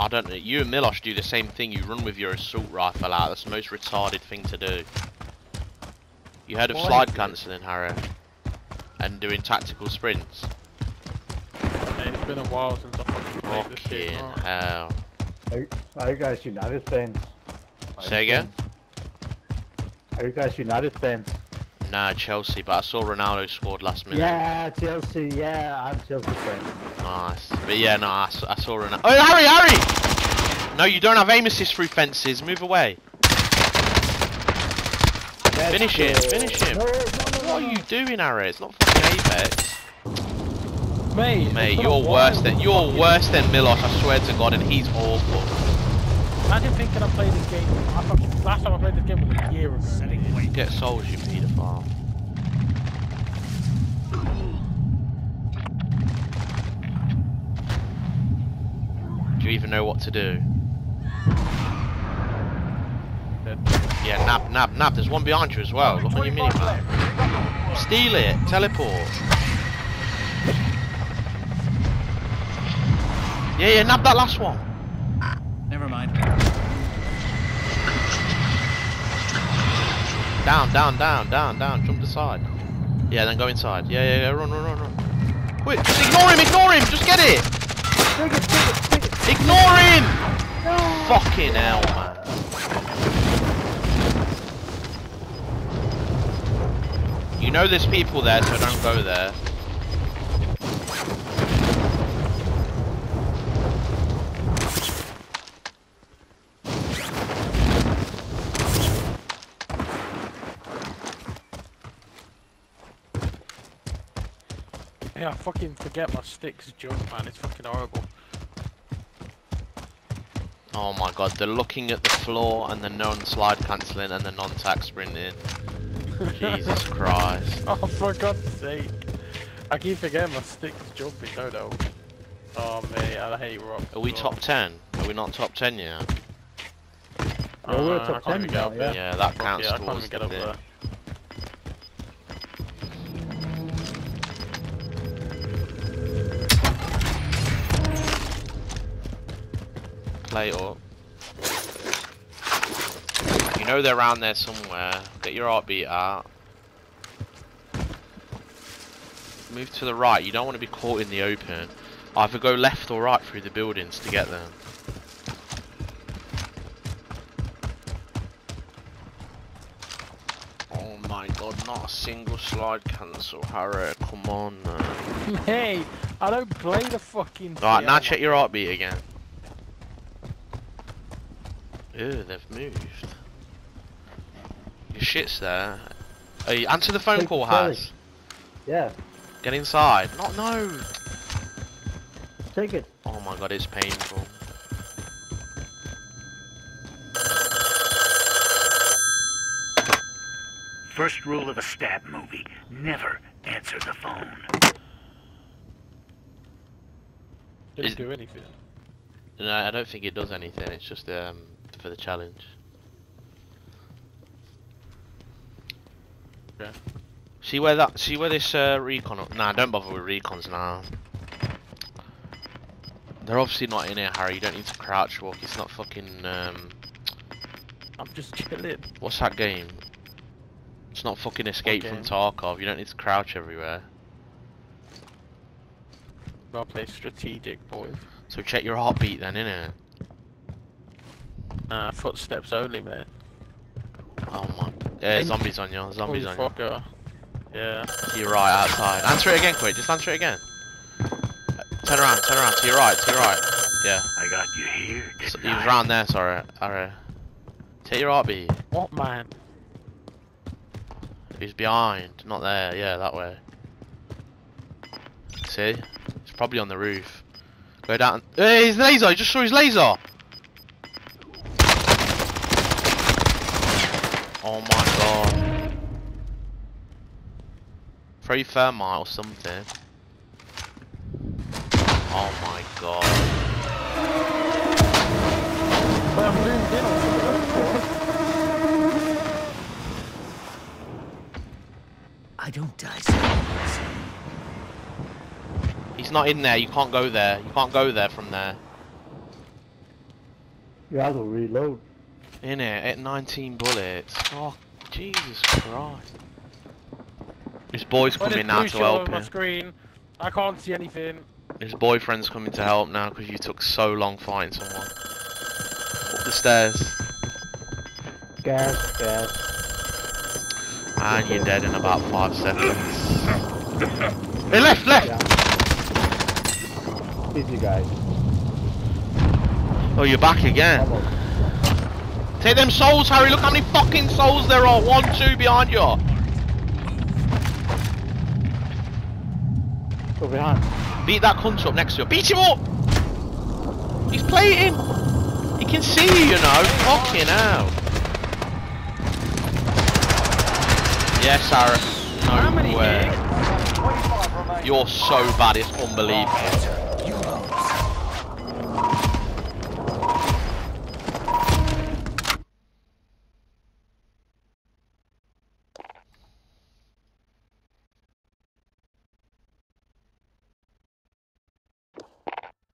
I don't know. You and Milosh do the same thing. You run with your assault rifle out. That's the most retarded thing to do. You heard of Why? slide cancelling, Harry? And doing tactical sprints? Mate, it's been a while since I've played this Fucking shit. alright. hell. Are, are you guys United fans? Say again? Are you guys United fans? Nah, Chelsea, but I saw Ronaldo scored last minute. Yeah, Chelsea. Yeah, I'm Chelsea fan. Nice. But yeah, no, I saw Ronaldo. Oh, Harry, Harry! No, you don't have aim assist through fences. Move away. Finish him, finish him. No, no, no, What no, are you doing, Harry? It's not fucking Apex. Mate, Mate, it's been a you're worse than you're worse than Milos. I swear to God, and he's awful. Imagine thinking I played this game. Last time I played this game was a year ago. you Get souls, you paedophile. Do you even know what to do? Yeah, nab, nab, nab. There's one behind you as well. Look on your minimap. Steal it. Teleport. Yeah, yeah, nab that last one. Never mind. Down, down, down, down, down. Jump the side. Yeah, then go inside. Yeah, yeah, yeah. Run, run, run, run. Quick, just ignore him, ignore him. Just get it. Take it, take it, take it. Ignore him. Fucking hell, man. You know there's people there, so don't go there. Yeah, I fucking forget my sticks jump, man. It's fucking horrible. Oh my god, they're looking at the floor and the non-slide cancelling and the non-tack sprinting. Jesus Christ. Oh, for God's sake. I keep forgetting my sticks jumping, no, no. Oh, mate, I hate rock. Are we top 10? Are we not top 10 yet? Yeah, we're Uh, top 10 now, up there. Yeah, that Fuck counts yeah, I can't towards even get the Play up. You know they're around there somewhere. Get your heartbeat out. Move to the right. You don't want to be caught in the open. Either go left or right through the buildings to get them. Oh my god, not a single slide cancel, Harry. Come on, man. Hey, I don't play the fucking. Right, shit, now check your heartbeat again. Ew, they've moved. Your shit's there. Hey, answer the phone Take call, the. Has. Yeah, Get inside. Not no. take it. Oh my god, it's painful. First rule of a stab movie never answer the phone. Didn't Is- do anything. No, I don't think it does anything. It's just um for the challenge. Yeah. See where that? See where this uh, recon? Nah, don't bother with recons now. They're obviously not in here, Harry. You don't need to crouch walk. It's not fucking um. I'm just chilling. What's that game? It's not fucking Escape from? Tarkov. You don't need to crouch everywhere. I'll play strategic, boys. So check your heartbeat then, innit? Nah, footsteps only, man. Oh my. Yeah, zombies on you. Zombies Holy on you. fucker. Yeah. To your right, outside. Answer it again, quick. Just answer it again. Turn around, turn around. To your right, to your right. Yeah. I got you here, So, didn't he was I? round there, sorry. Alright. Take your heartbeat. What, man? He's behind. Not there. Yeah, that way. See? He's probably on the roof. Go down. Hey, his laser! I just saw his laser! Oh my god. Throw thermite or something. Oh my god. I'm zoomed in on something else, boy. I don't die so He's not in there. You can't go there. You can't go there from there. You have to reload. In it at 19 bullets. Oh, Jesus Christ. His boy's When coming it's now blue to shit on help my him. screen, I can't see anything. His boyfriend's coming to help now because you took so long fighting someone. Up the stairs. Gas, gas. And you're dead in about five seconds. Hey, left, left! Yeah. Easy guys. Oh, you're back again. Almost. Take them souls, Harry. Look how many fucking souls there are. One, two behind you. Go behind. Beat that cunt up next to you. Beat him up! He's plating! He can see you, you know. Fucking hell. Yes, Harry. How many No way. You're so bad, it's unbelievable.